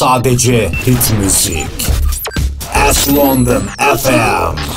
Sadece hit müzik. As London FM.